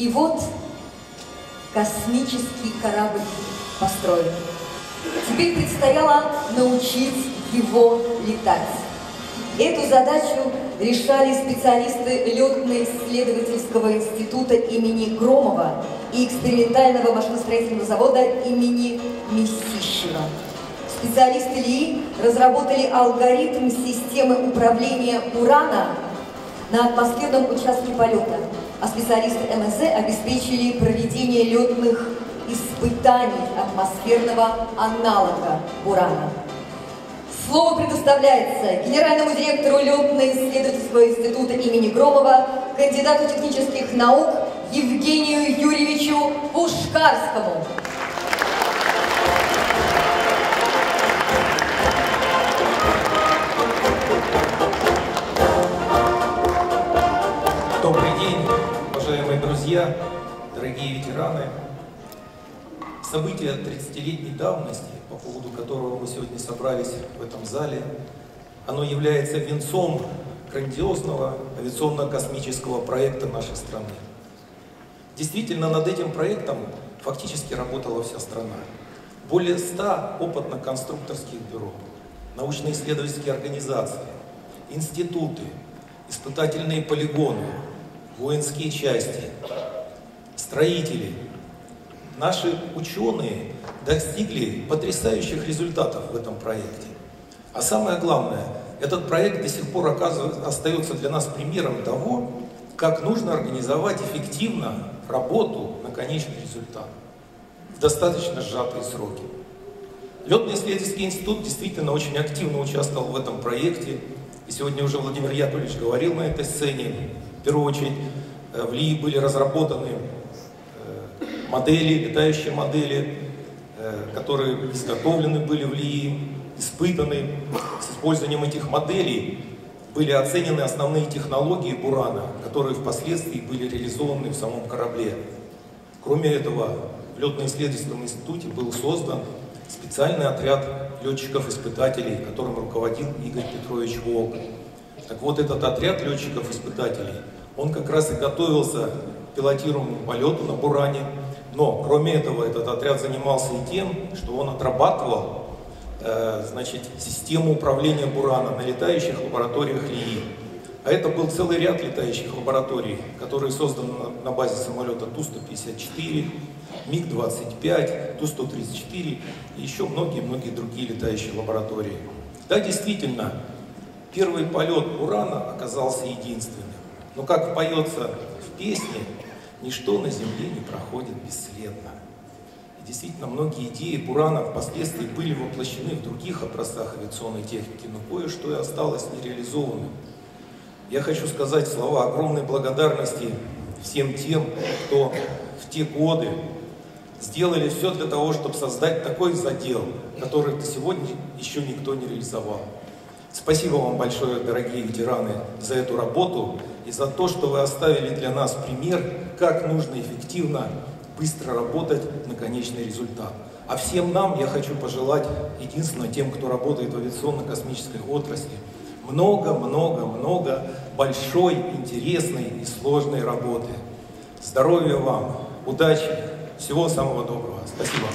И вот космический корабль построен. Теперь предстояло научить его летать. Эту задачу решали специалисты летно-исследовательского института имени Громова и экспериментального машиностроительного завода имени Месищева. Специалисты ЛИИ разработали алгоритм системы управления урана на атмосферном участке полета, а специалисты МСЗ обеспечили проведение летных испытаний атмосферного аналога урана. Слово предоставляется генеральному директору летно-исследовательского института имени Громова, кандидату технических наук Евгению Юрьевичу Пушкарскому. Друзья, дорогие ветераны. Событие 30-летней давности, по поводу которого мы сегодня собрались в этом зале, оно является венцом грандиозного авиационно-космического проекта нашей страны. Действительно, над этим проектом фактически работала вся страна. Более 100 опытно-конструкторских бюро, научно-исследовательские организации, институты, испытательные полигоны, воинские части, строители. Наши ученые достигли потрясающих результатов в этом проекте. А самое главное, этот проект до сих пор остается для нас примером того, как нужно организовать эффективно работу на конечный результат в достаточно сжатые сроки. Летно-исследовательский институт действительно очень активно участвовал в этом проекте. И сегодня уже Владимир Яковлевич говорил на этой сцене. В первую очередь э, в ЛИИ были разработаны модели, летающие модели, э, которые изготовлены были в ЛИИ, испытаны. С использованием этих моделей были оценены основные технологии Бурана, которые впоследствии были реализованы в самом корабле. Кроме этого, в летно-исследовательском институте был создан специальный отряд летчиков-испытателей, которым руководил Игорь Петрович Волк. Так вот, этот отряд летчиков-испытателей, он как раз и готовился к пилотируемому полету на Буране, но кроме этого этот отряд занимался и тем, что он отрабатывал э, значит, систему управления Бурана на летающих лабораториях ЛИИ. А это был целый ряд летающих лабораторий, которые созданы на базе самолета Ту-154, МиГ-25, Ту-134 и еще многие-многие другие летающие лаборатории. Да, действительно, первый полет Урана оказался единственным. Но как поется в песне, ничто на Земле не проходит бесследно. И действительно, многие идеи Бурана впоследствии были воплощены в других образцах авиационной техники, но кое-что и осталось нереализованным. Я хочу сказать слова огромной благодарности всем тем, кто в те годы сделали все для того, чтобы создать такой задел, который до сегодня еще никто не реализовал. Спасибо вам большое, дорогие ветераны, за эту работу и за то, что вы оставили для нас пример, как нужно эффективно, быстро работать на конечный результат. А всем нам я хочу пожелать, единственно тем, кто работает в авиационно-космической отрасли, много-много-много большой, интересной и сложной работы. Здоровья вам, удачи, всего самого доброго. Спасибо.